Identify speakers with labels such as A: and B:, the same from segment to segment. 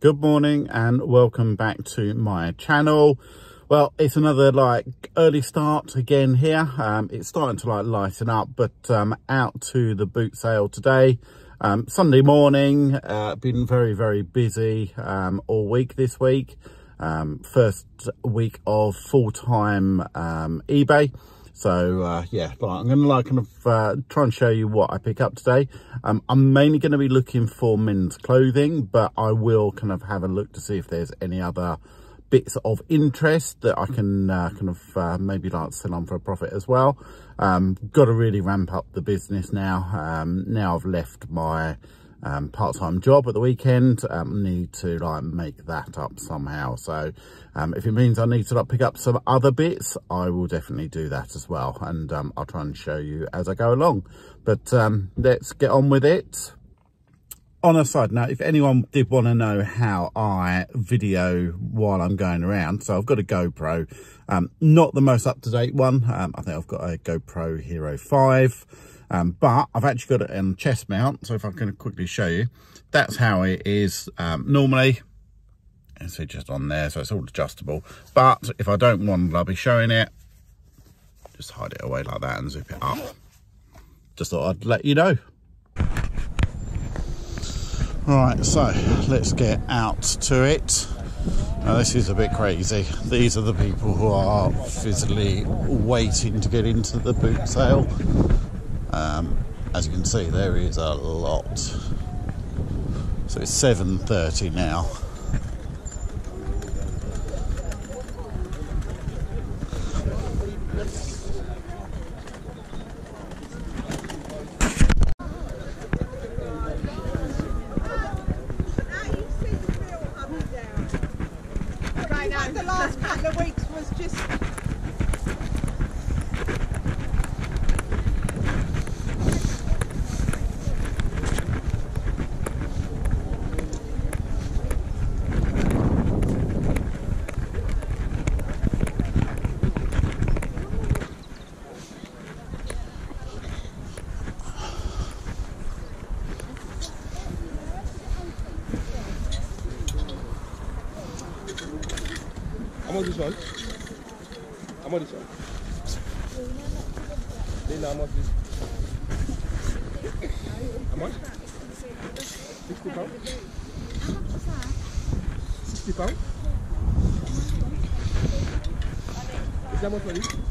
A: good morning and welcome back to my channel. Well it's another like early start again here. Um, it's starting to like lighten up but um, out to the boot sale today. Um, sunday morning uh, been very very busy um, all week this week. Um, first week of full-time um, ebay so uh, yeah, I'm going to like kind of uh, try and show you what I pick up today. Um, I'm mainly going to be looking for men's clothing, but I will kind of have a look to see if there's any other bits of interest that I can uh, kind of uh, maybe like sell on for a profit as well. Um, got to really ramp up the business now. Um, now I've left my um, part-time job at the weekend um, need to like make that up somehow. So um, if it means I need to like pick up some other bits I will definitely do that as well. And um, I'll try and show you as I go along. But um, let's get on with it. On a side note if anyone did want to know how I video while I'm going around so I've got a GoPro um, not the most up-to-date one. I think I've got a GoPro Hero 5 um, but I've actually got it in chest mount. So if I can quickly show you, that's how it is um, normally. It's just on there, so it's all adjustable. But if I don't want I'll be showing it, just hide it away like that and zip it up. Just thought I'd let you know. Right, so let's get out to it. Now this is a bit crazy. These are the people who are physically waiting to get into the boot sale. Um, as you can see, there is a lot. So it's 7.30 now.
B: How much this one? How much this one? How much this? How much? 60 pounds? 60 pounds? Is that much for this?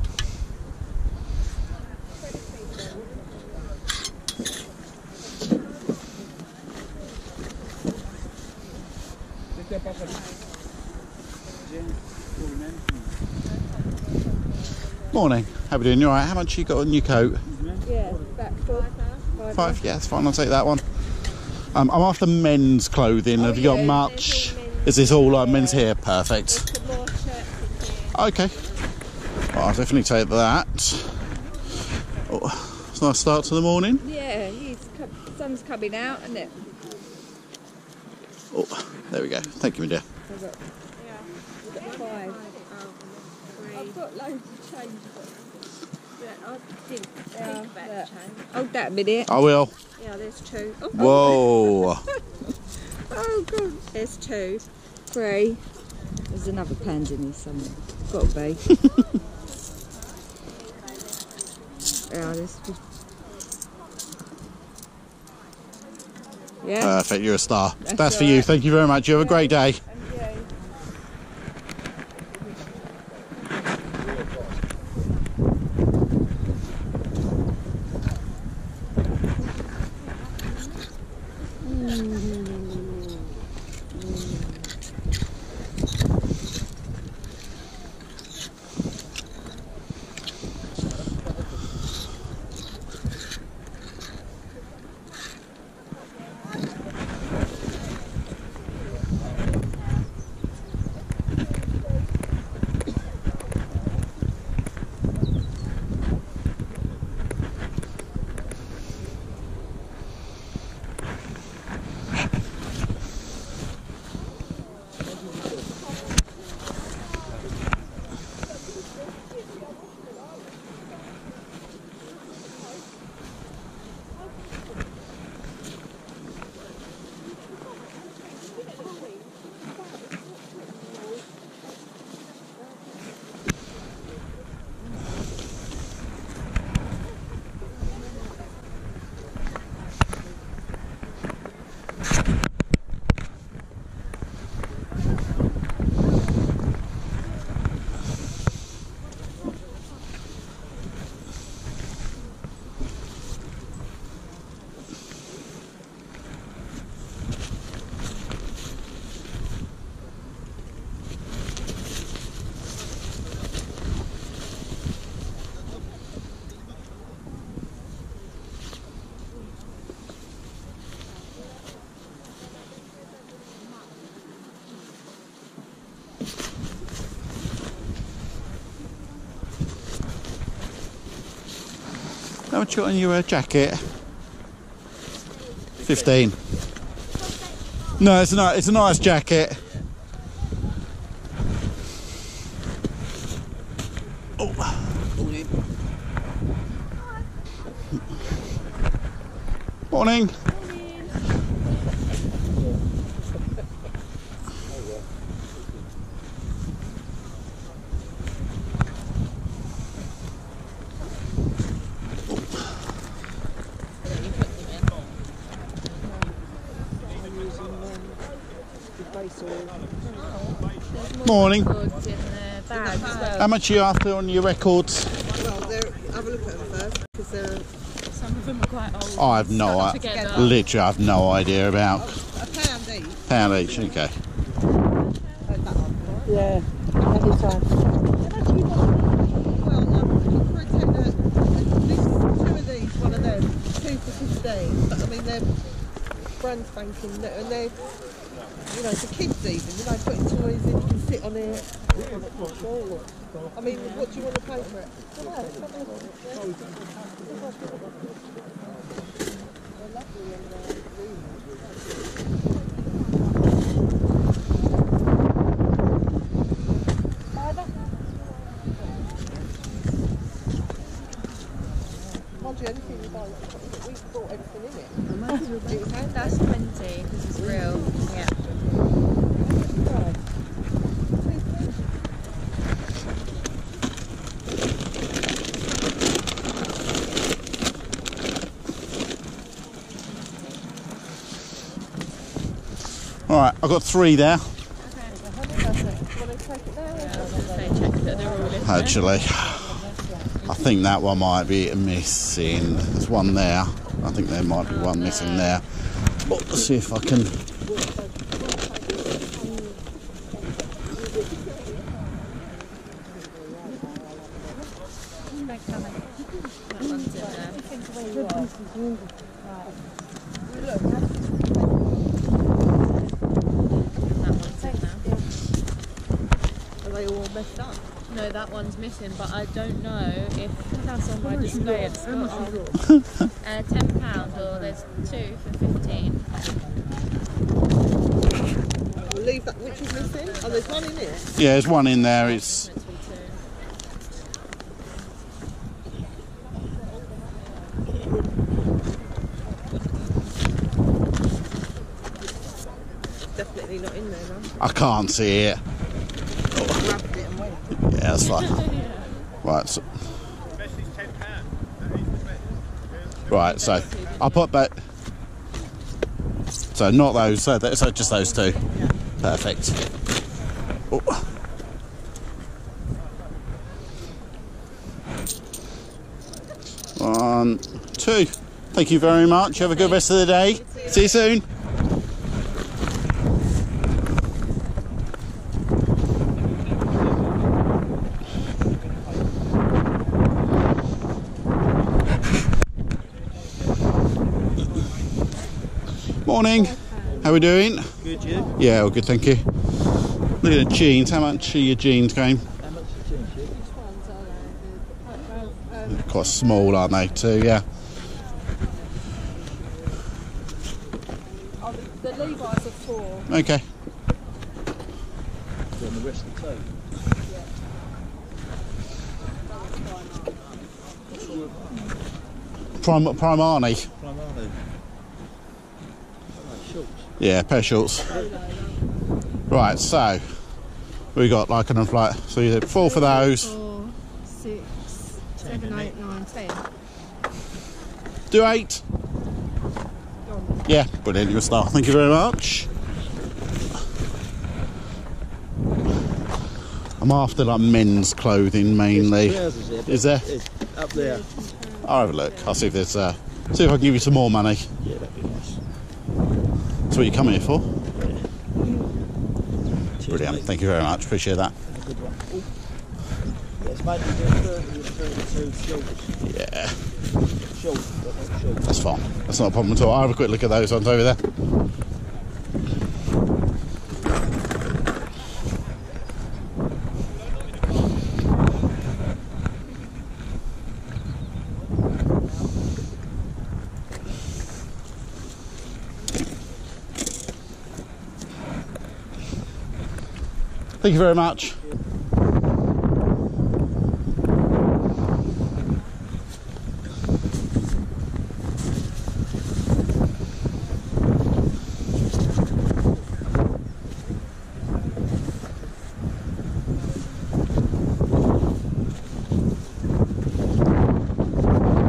A: Morning. How we doing? You alright? How much you got on your coat?
C: yeah, back four.
A: Five? Yeah, that's fine. I'll take that one. Um, I'm after men's clothing. Have you got much?
C: all.
A: Is this all like men's here? Perfect.
C: Some more shirts in here.
A: Okay. Well, I'll definitely take that. Oh, it's a nice start to the morning.
C: Yeah, he's sun's coming out, isn't it?
A: Oh, there we go. Thank you, my dear.
C: I've got, I've got five. I've got loads of change.
D: I didn't
C: Yeah,
D: think about
C: yeah.
D: change.
C: Hold that a minute.
A: I will.
D: Yeah, there's two. Oh,
A: Whoa.
C: Oh god.
D: there's two.
C: Three. There's another pound in here somewhere. Got to be. yeah, there's. Yeah.
A: Perfect. You're a star. That's,
C: That's
A: for you. Thank you very much. You have a great day.
C: mm
A: -hmm. Much on your uh, jacket? 15. No, it's ni- it's a nice jacket. Oh. Morning. Morning.
C: Records in the bag.
A: How much are you after on your records?
E: Well, they're, have a look at them first because they're
C: Some of them are quite old.
A: I have no
C: Stuck
A: idea. Literally, I have no idea about.
E: a pound each.
A: Pound each, okay.
E: Like that one.
F: Yeah, anytime.
E: Well, um, for a tenner, this two of these, one of them, two for fifteen. But I mean, they're brand spanking, new, and they're you know for kids even. You know, putting toys in, you can sit on it. I mean, what do you want to pay for it you, anything you buy, we bought everything in it. It was hand-
C: That's 20. This is real. Yeah.
A: All right, I've got three there. Actually, I think that one might be missing. There's one there. I think there might be one missing there. Let's see if I can.
C: 15.
E: We'll leave that, which is missing? Oh, there's one in here?
A: Yeah, there's one in there. It's.
E: Definitely not in there now.
A: I can't see it.
E: Oh.
A: Yeah, that's fine. right, so. Right, so I put back. So not those. So, th- so just those two. Perfect. Oh. One, two. Thank you very much. Have a good rest of the day. See you soon. Morning. How we doing?
F: Good, you?
A: Yeah, all good, thank you. Look at the jeans. How much are your jeans going?
F: How much is change you?
A: Quite small, aren't they? Too, yeah.
C: Oh, the, the Levi's are four.
A: Okay.
F: And the rest of the two?
A: Prim- Primani.
F: Primarily. Oh, shorts.
A: Yeah, pair of shorts. Right, so we got like kind of like so you did four for those.
D: Four, six, seven, eight, nine, ten.
A: Do eight. Yeah, brilliant. You're a star. Thank you very much. I'm after like men's clothing mainly.
F: Trousers there. but
A: Is there?
F: it's Up there.
A: I'll have a look. I'll see if there's uh, see if I can give you some more money.
F: Yeah, that'd be nice.
A: That's what you come here for. Brilliant. Thank you very much. Appreciate that.
F: Have a good one. Yes, mate, we're doing 30 and 32 shorts.
A: Yeah,
F: Shorts, but not shorts.
A: that's fine. That's not a problem at all. I'll have a quick look at those ones over there. Thank you very much.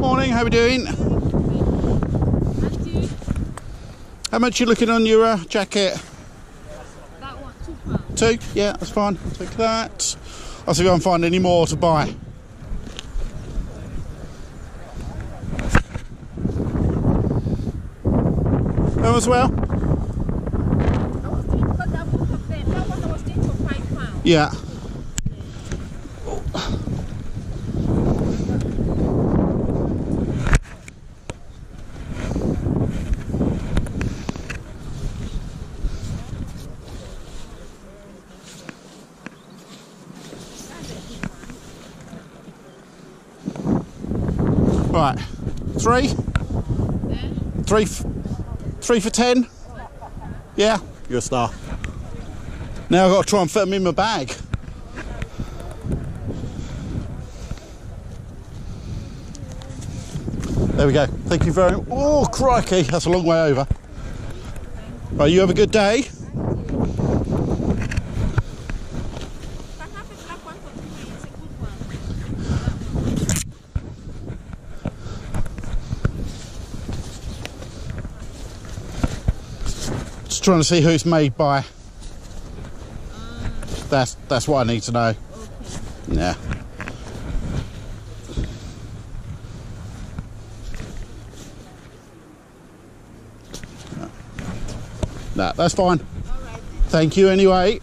A: Morning, how are we doing? How much are you looking on your uh, jacket?
C: Two
A: Yeah, that's fine. Take that. I'll see if I can find any more to buy. Them as well?
C: I was doing, but that both of them, that one I was doing for five pounds.
A: Yeah. Right, three, three, three for ten. Yeah, you're a star. Now I've got to try and fit them in my bag. There we go. Thank you very much. Oh, crikey, that's a long way over. Right, you have a good day.
C: Can I have a black one for three? It's a good one.
A: Just trying to see who it's made by. That's that's what I need to know. Yeah. No, that's fine. Thank you anyway.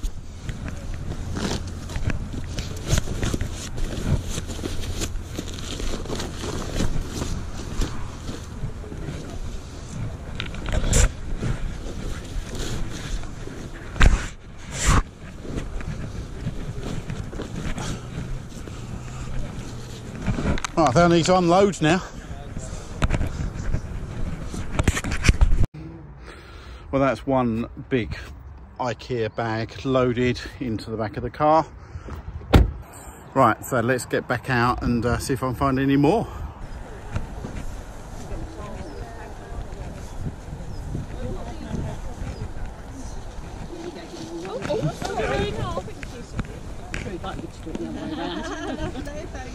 A: Right, I need to unload now. Well, that's one big IKEA bag loaded into the back of the car. Right, so let's get back out and uh, see if I can find any more.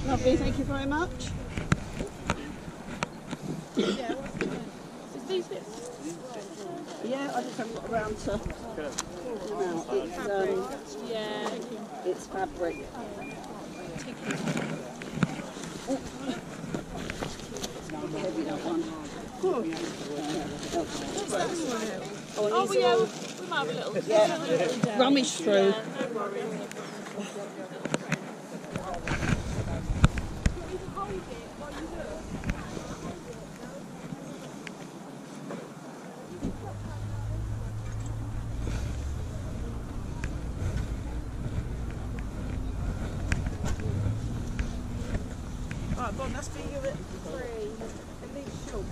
E: Lovely, thank you very much.
C: Is these bits?
E: Yeah, I just haven't got around to. No, it's, um,
C: Yeah.
E: it's fabric. Heavy, that one.
C: Oh, we, uh, we might have a little.
E: Yeah, rummage through.
G: Right, Bon, that's for you at three. At least short.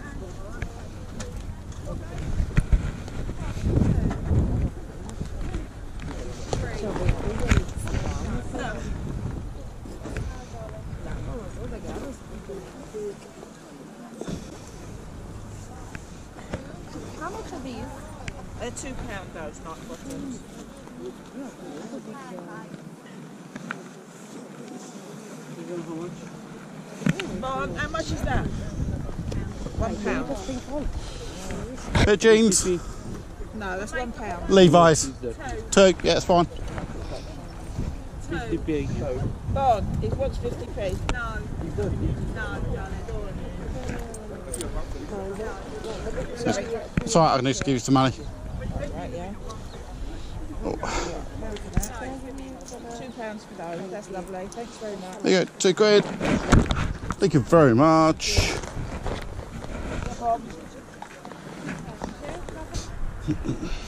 C: How much are these?
G: They're two pound those night bottoms. Bon, how much is that? One pound.
A: Of jeans,
G: No, that's one pound.
A: Levi's. Two, yeah, it's fine.
G: Bon, he wants 50p. No.
A: It's alright, I need to give you some money
G: that, yeah? Oh. Two pounds for those. That's lovely. Thanks very much.
A: There you go. Two quid. Thank you very much. No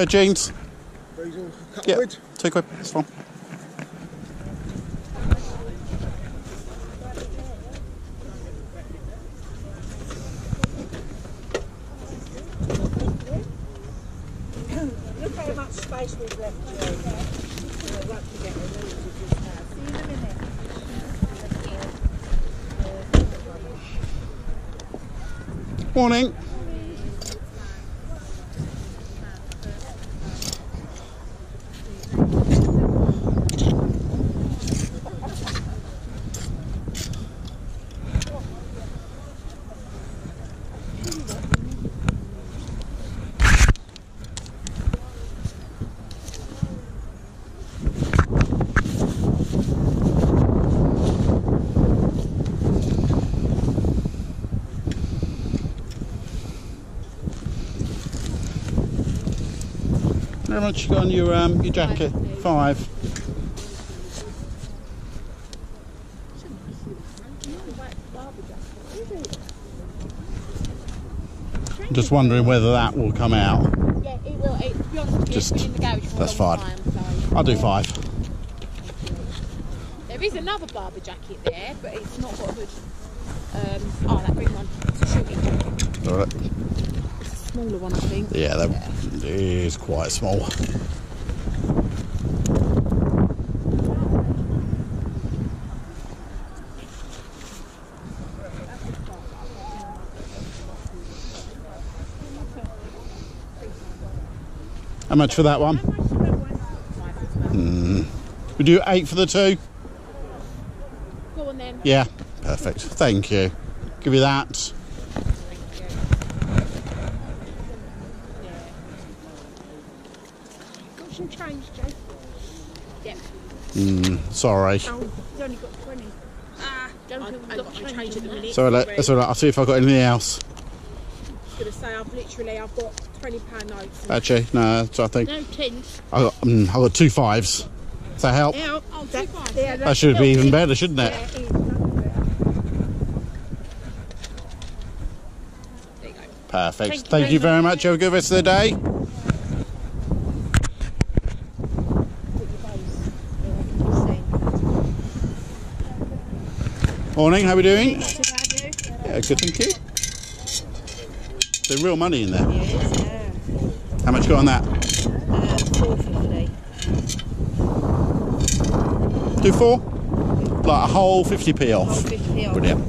A: Pair of jeans. Yeah,
B: quid.
A: two quid. That's fine.
D: Look how much space we've left, Joe. I won't forget the news we just had. See you in a minute.
A: Morning. How much you got on your um your jacket? Five. Just wondering whether that will come out.
C: Yeah, it will. It, to be honest
A: Just-
C: been in the garage for
A: that's
C: a
A: fine.
C: time.
A: I'll do five.
C: There is another Barbour jacket there, but it's not got a hood. Um, oh, that green one. It's a.
A: All right.
C: Smaller one, I think.
A: Yeah, that is quite small. How much for that one? Hmm. We do eight for the two?
C: Go on then.
A: Yeah, perfect. Thank you. Give you that.
D: Got some change, Joe.
C: Yep.
A: Sorry.
D: Oh, you've only got 20.
C: Ah, don't
D: I-
C: think
D: I
C: we've got
D: got
C: change at the minute.
A: Sorry, let- that's all right. I'll see if I've got anything else.
D: I was going to say, I've literally, I've got £20 notes.
A: Actually, no, that's what I think.
C: No tins.
A: I got, mm, I got two fives. Does that help?
D: Yeah,
C: Oh,
D: that,
C: two fives.
D: yeah,
A: That should be even better, shouldn't
D: Yeah,
A: it?
D: it is.
C: There you go.
A: Perfect.
C: Thank you
A: Thank
C: very
A: you very much. Have a good rest of the day. Morning, how are we doing? Yeah, good, thank you. There's real money in there. How much got on that? Uh, four fifty. Do four? Like a whole 50p off. Whole 50p off. Brilliant.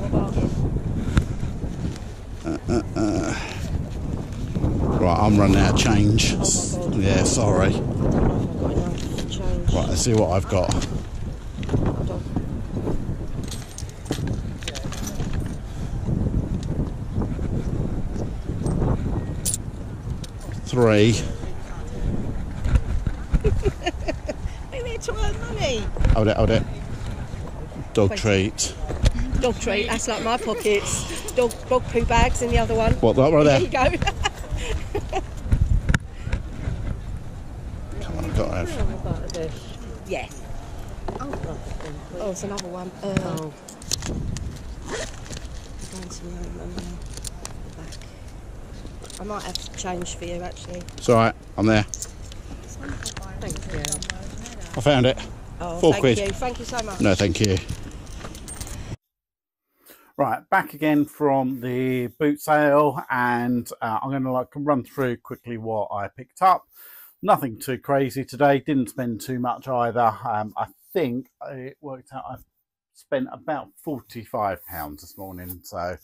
A: Right, I'm running out of change. Yeah, sorry. Right, let's see what I've got. Three.
E: We're here to earn money.
A: Hold it, hold it. Dog treat.
E: Dog treat, that's like my pockets. Dog dog poo bags in the other one.
A: What, that right
E: There
A: there?
E: you go.
A: Come on, I've got to have.
E: yeah. Oh, it's another one. Uh, oh. I might have to change for you actually.
A: It's alright, I'm there.
E: Thank you.
A: I found it.
E: Oh,
A: Four
E: thank
A: quid.
E: you. Thank you so much.
A: No, thank you. Right, back again from the boot sale, and uh, I'm going to like run through quickly what I picked up. Nothing too crazy today. Didn't spend too much either. Um, I think it worked out. I spent about forty-five pounds this morning, so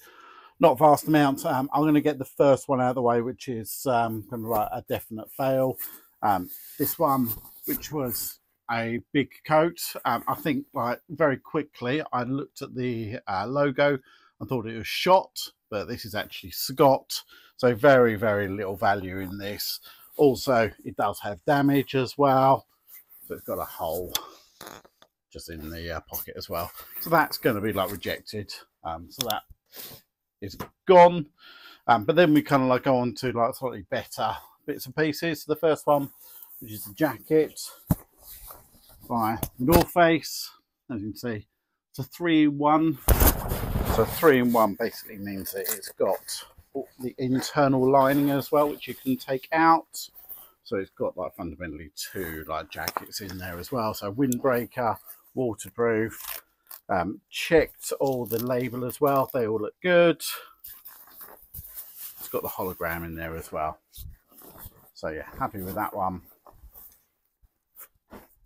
A: not vast amount. Um, I'm going to get the first one out of the way, which is um, kind of like a definite fail. Um, this one, which was a big coat. Um, I think like very quickly, I looked at the uh, logo. I thought it was Schott, but this is actually Scott. So very, very little value in this. Also, it does have damage as well. So it's got a hole just in the uh, pocket as well. So that's going to be like rejected. Um, so that is gone. Um, but then we kind of like go on to like slightly better bits and pieces. So The first one, which is the jacket by North Face. As you can see, it's a three in one. So three in one basically means that it's got the internal lining as well, which you can take out. So it's got like fundamentally two like jackets in there as well. So windbreaker, waterproof. Um, checked all the label as well. They all look good. It's got the hologram in there as well. So yeah, happy with that one.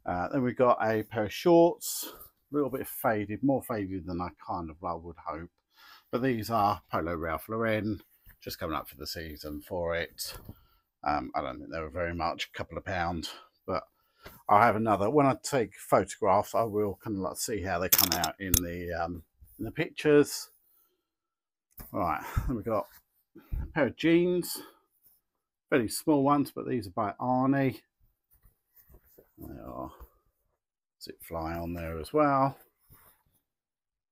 A: Uh, then we've got a pair of shorts, a little bit faded, more faded than I kind of well, would hope. But these are Polo Ralph Lauren, just coming up for the season for it. Um, I don't think they were very much, a couple of pound, but I'll have another. When I take photographs, I will kind of like see how they come out in the um, in the pictures. All right, then we've got a pair of jeans, very small ones, but these are by Arnie. They are zip fly on there as well.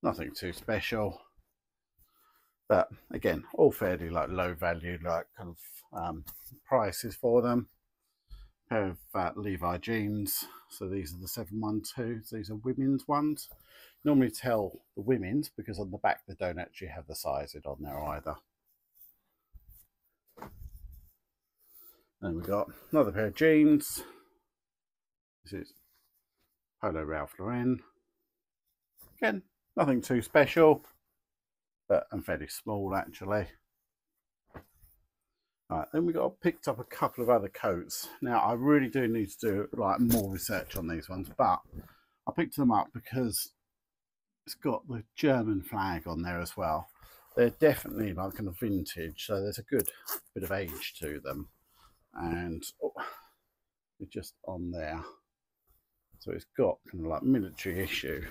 A: Nothing too special. But again, all fairly like low value, like kind of um, prices for them. Pair of uh, Levi jeans. So these are the 712s. These are women's ones. Normally tell the women's because on the back they don't actually have the sizing on there either. Then we got another pair of jeans. This is Polo Ralph Lauren. Again, nothing too special, but I'm fairly small actually. Then we got picked up a couple of other coats. Now I really do need to do like more research on these ones, but I picked them up because it's got the German flag on there as well. They're definitely like kind of vintage, so there's a good bit of age to them. And oh, it's just on there. So it's got kind of like military issue.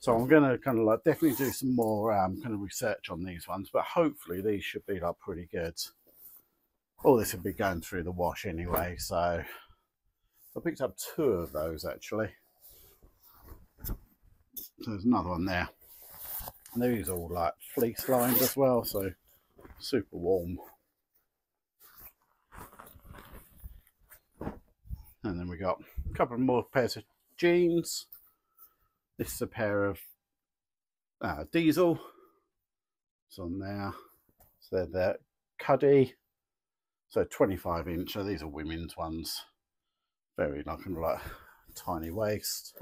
A: So I'm going to kind of like definitely do some more um, kind of research on these ones, but hopefully these should be like pretty good. All this would be going through the wash anyway, so I picked up two of those actually. So there's another one there. And these are all like fleece lined as well, so super warm. And then we got a couple more pairs of jeans. This is a pair of uh, diesel. It's on there. So they're the Cuddy. So 25 inch. So these are women's ones. Very like, like tiny waist.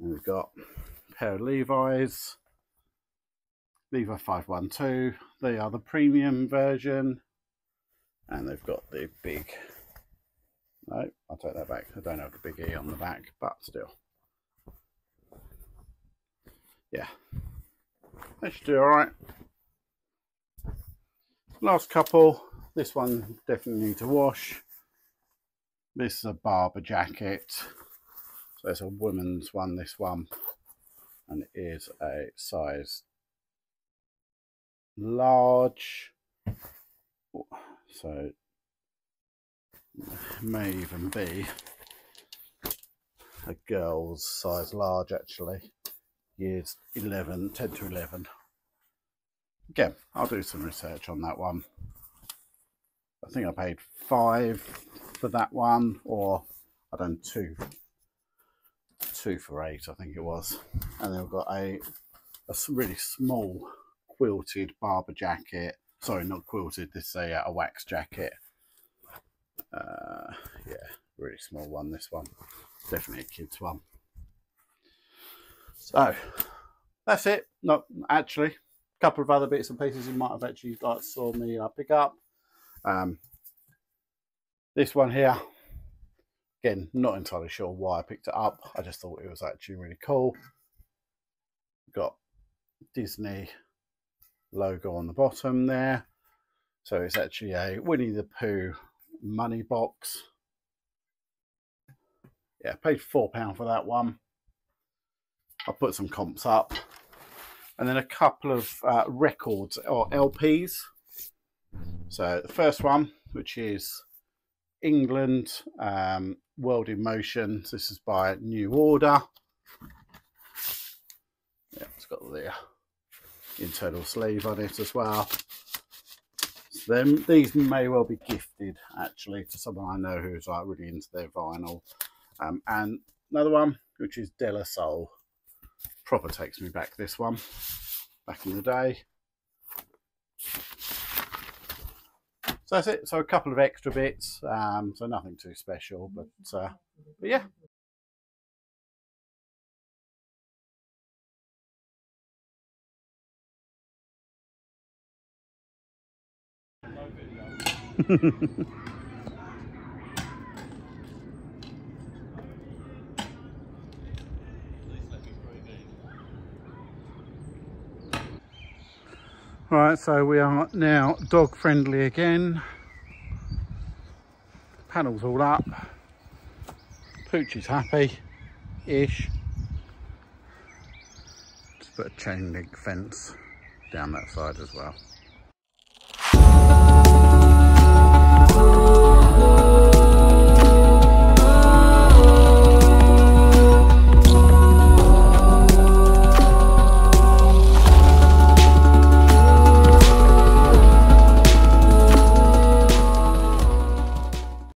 A: And we've got a pair of Levi's. Levi 512. They are the premium version. And they've got the big no, I'll take that back. I don't have the big E on the back, but still. Yeah. That should do alright. Last couple. This one definitely need to wash. This is a Barbour jacket. So it's a woman's one, this one. And it is a size large. So may even be a girl's size large actually years 11 10 to 11 again i'll do some research on that one i think i paid five for that one or i done two two for eight i think it was and then i've got a a really small quilted Barbour jacket sorry not quilted this is a, a wax jacket uh, yeah, really small one, this one. Definitely a kid's one. So, that's it. Not actually, couple of other bits and pieces you might have actually like saw me uh, pick up. Um, this one here, again, not entirely sure why I picked it up. I just thought it was actually really cool. Got Disney logo on the bottom there. So it's actually a Winnie the Pooh money box. Yeah, paid £4 for that one. I put some comps up. And then a couple of uh, records or LPs. So the first one, which is England um, World in Motion. This is by New Order. Yeah, it's got the internal sleeve on it as well So them. These may well be gifted actually to someone I know who's like really into their vinyl. Um, and another one, which is De La Soul. Proper takes me back this one, back in the day. So that's it. So a couple of extra bits. Um, so nothing too special, but, uh, but yeah. Right, so we are now dog friendly again. Panels all up. Pooch is happy-ish. Just put a chain link fence down that side as well.